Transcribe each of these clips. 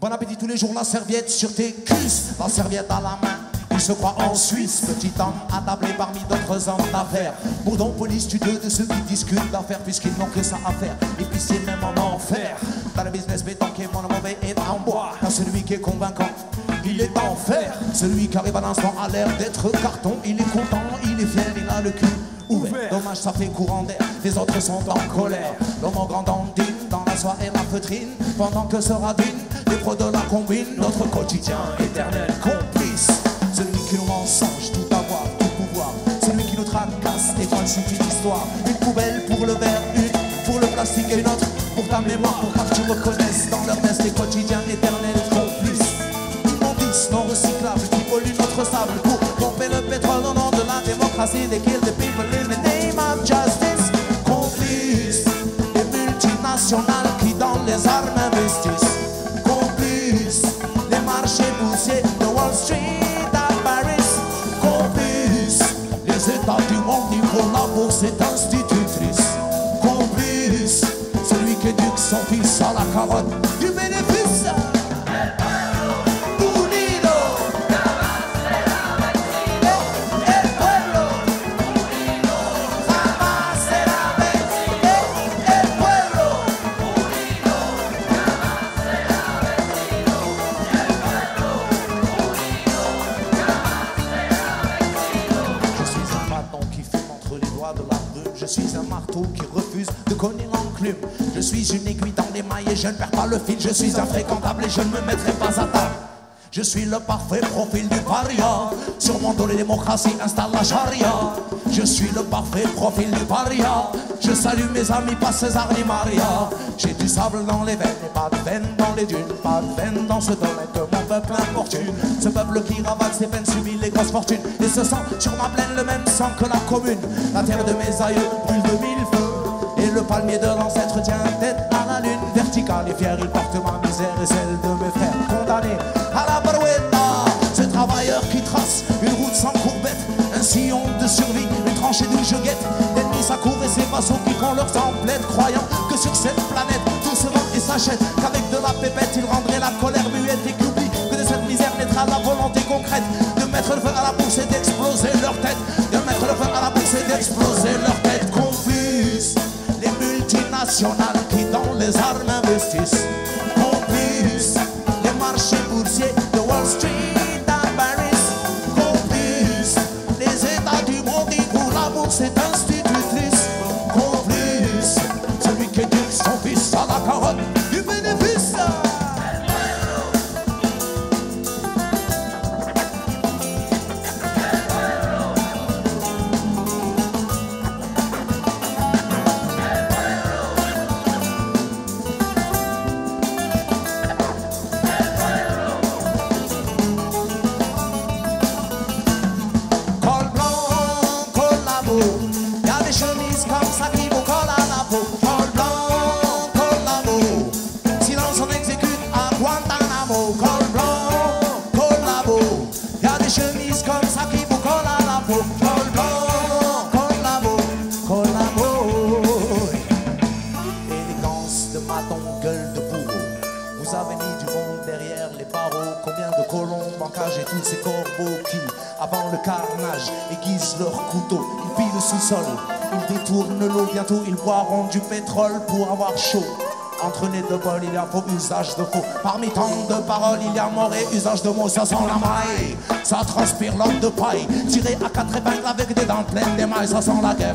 Bon appétit tous les jours, la serviette sur tes cuisses, la serviette à la main. Il se croit en Suisse, petit homme attablé parmi d'autres hommes d'affaires. Bourdon police studieux de ceux qui discutent d'affaires puisqu'ils n'ont que ça à faire. Et puis c'est même en enfer. Dans le business béton qui est bon, le mauvais est en bois. Car celui qui est convaincant, il est en fer. Celui qui arrive à l'instant a l'air d'être carton. Il est content, il est fier, il a le cul ouvert. Dommage, ça fait courant d'air. Les autres sont en colère. L'homme en grande ondine, soie et la feutrine. Pendant que se radine, les pros de la combine. Notre quotidien éternel complice. Celui qui nous mensonge, tout avoir, tout pouvoir. Celui qui nous tracasse et falsifie l'histoire. Une poubelle pour le verre, une pour le plastique et une autre pour ta mémoire. Pour que tu reconnaisses dans leur test les quotidiens éternels complices. Immondices, non recyclables, qui polluent notre sable pour pomper le pétrole au nom de la démocratie. They kill the people son fils à la carotte refuse de cogner l'enclume. Je suis une aiguille dans les mailles et je ne perds pas le fil. Je suis infréquentable et je ne me mettrai pas à table. Je suis le parfait profil du paria. Sur mon dos, les démocraties installent la charia. Je suis le parfait profil du paria. Je salue mes amis, pas César ni Maria. J'ai du sable dans les veines et pas de veine dans les dunes. Pas de veine dans ce domaine que mon peuple importune. Ce peuple qui ravale ses peines subit les grosses fortunes. Et se sent sur ma plaine le même sang que la commune. La terre de mes aïeux brûle de mille feux. Le palmier de l'ancêtre tient tête à la lune verticale et fier. Il porte ma misère et celle de mes frères condamnés à la barouetta. Ce travailleur qui trace une route sans courbette, un sillon de survie, une tranchée d'où je guette. L'ennemi s'accourt et ses vassaux qui font leurs emplettes, croyant que sur cette planète tout se vend et s'achète. Qu'avec de la pépette, il rendrait la colère muette et qu'oublie que de cette misère naîtra la volonté concrète de mettre le feu à la bourse et d'exploser leur tête. Qui dans les armes investissent. Complices, les marchés boursiers de Wall Street à Paris. Complices, les États du monde qui pour la bourse est institutrice. Complices, celui qui éduque son fils à la carotte De colombes en et tous ces corbeaux qui, avant le carnage, aiguisent leur couteau. Ils pillent le sous-sol, ils détournent l'eau. Bientôt ils boiront du pétrole pour avoir chaud. Entre les deux bols, il y a faux usage de faux. Parmi tant de paroles, il y a mort et usage de mots. Ça sent la maille, ça transpire l'homme de paille. Tiré à quatre épingles avec des dents pleines d'émail. Ça sent la guerre.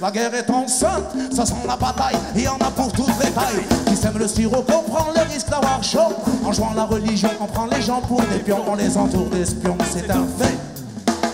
La guerre est enceinte, ça sent la bataille, il y en a pour toutes les tailles. Qui sème le sirop prendre le risque d'avoir chaud. En jouant la religion, on prend les gens pour des pions, on les entoure d'espions, c'est un fait.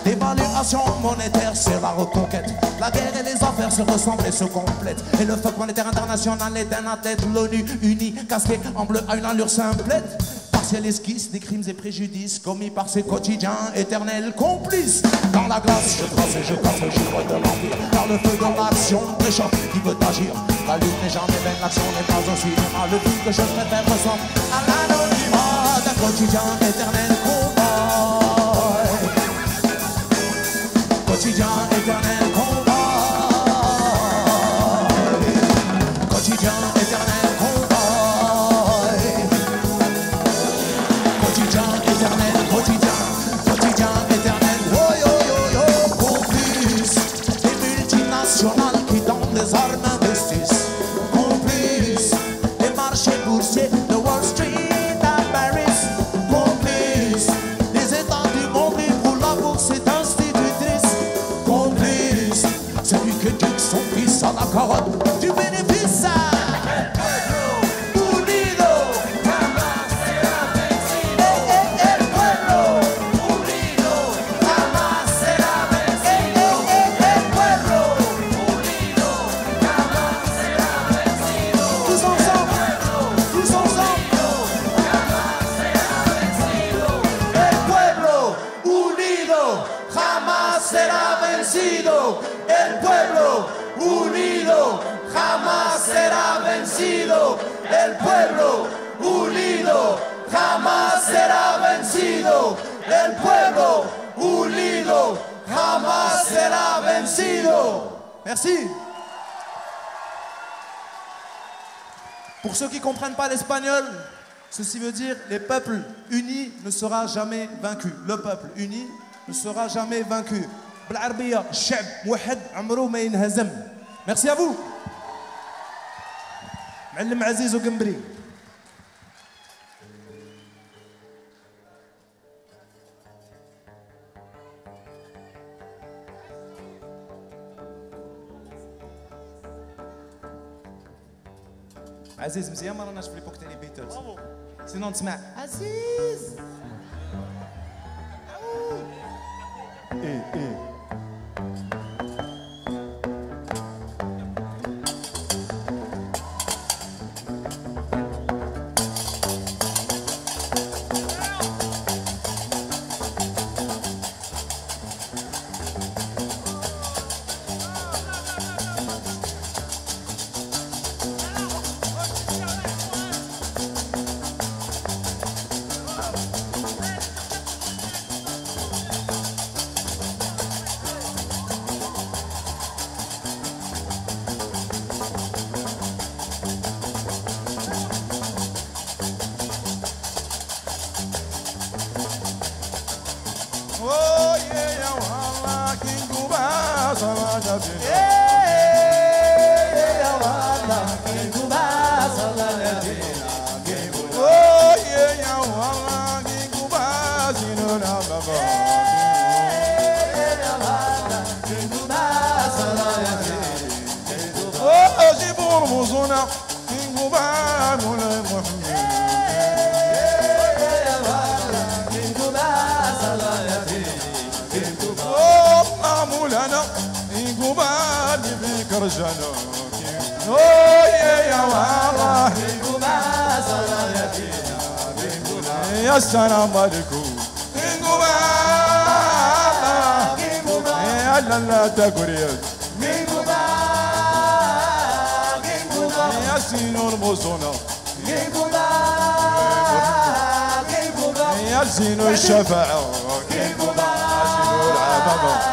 L'évaluation monétaire, c'est la reconquête. La guerre et les affaires se ressemblent et se complètent. Et le fuck monétaire international est un athlète. L'ONU unie, casqué en bleu à une allure simplette. Partielle esquisse des crimes et préjudices commis par ces quotidiens éternels complices. Dans la glace, je trace et je casse le chiffre de l'empire. Dans le feu de l'action, méchant qui veut agir. La lutte n'est jamais vaine, l'action n'est pas un cinéma. Le but que je préfère ressemble à l'anonymat d'un quotidien éternel combat. Quotidien éternel El pueblo unido jamás será vencido. El pueblo unido jamás será vencido. El pueblo unido jamás será vencido. Merci. Pour ceux qui ne comprennent pas l'espagnol, ceci veut dire les peuples unis ne sera jamais vaincu. Le peuple uni ne sera jamais vaincu. بالعربية الشعب موحد عمره ما ينهزم. Merci à vous. معلم عزيز وقنبري. عزيز مزيان ما راناش في ليبوك تاع لي بيتلز سينو نسمع عزيز إيه إيه Hoje vamos uma Ninguém vai mulher morrer بالي بيك رجلوك يا يا والله ما صار يا فينا يا السلام عليكم. يا لا لا تقريت يا سينو الموزونة يا سينو الشفاعة. يا سينو العبابة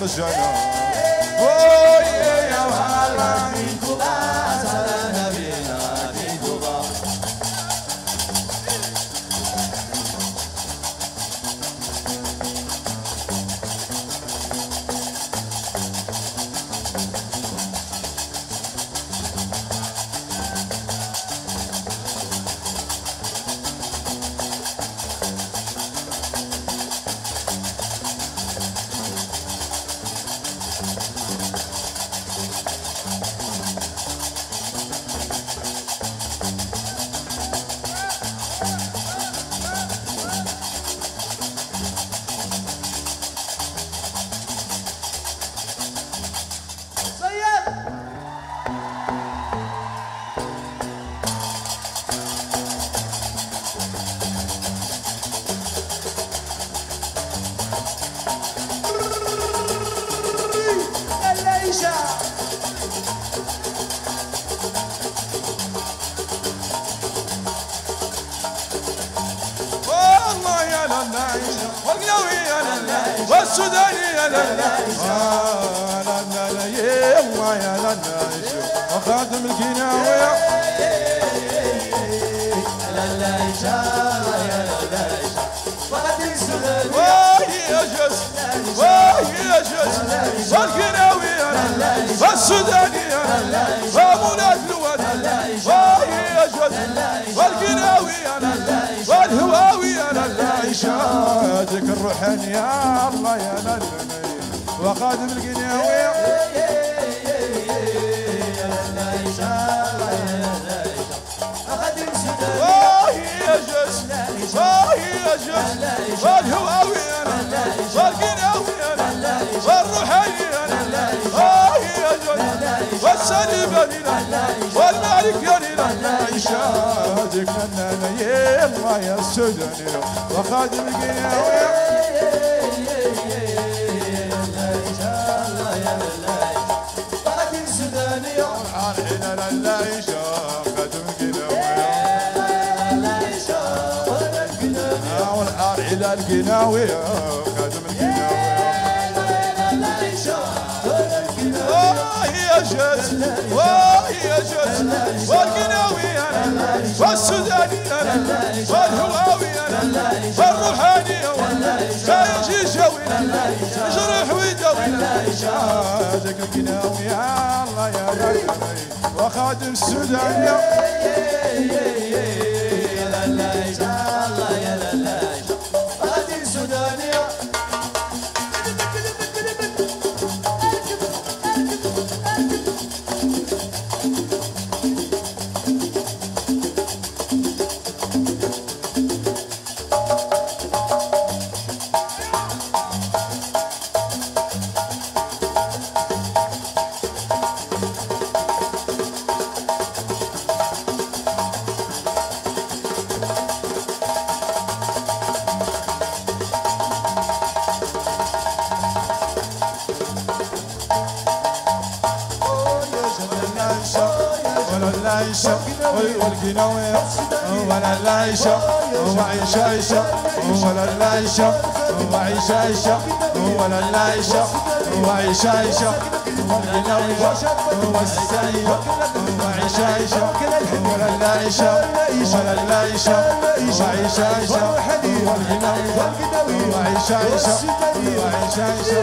Michael Jordan. Oh, yeah, والقلاوي والسوداني يا لنا لنا لا يوا يا لنا خادم الكينا ويا لنا يا لنا فقد السوداني واه يا جس واه يا جس والقلاوي والسوداني ومولاد الوالد واه يا جس والقلاوي والهواوي الله يشادك الروحان يا الله يا للمي وقادم القناوي آه، آه، والهواوي والقناوي والروحاني علي بنينا والله عليك يا نينا يشادك مننا يلا يا السوداني وخادم قياوي القناوي جد والقناوي أنا والسوداني أنا والهواوي أنا والروحاني أنا شايجي جوي جرح ويدوي هذاك القناوي الله يا ربي وخادم السوداني القوي والقناوي هو العيشة هو عيشة عيشة. هو العيشة هو عيشة عيشة. هو العيشة هو عيشة عيشة. هو القناوي هو السيدة هو عيشة عيشة هو العيشة هو العيشة هو عيشة عيشة. هو القناوي هو عيشة عيشة. هو عيشة عيشة.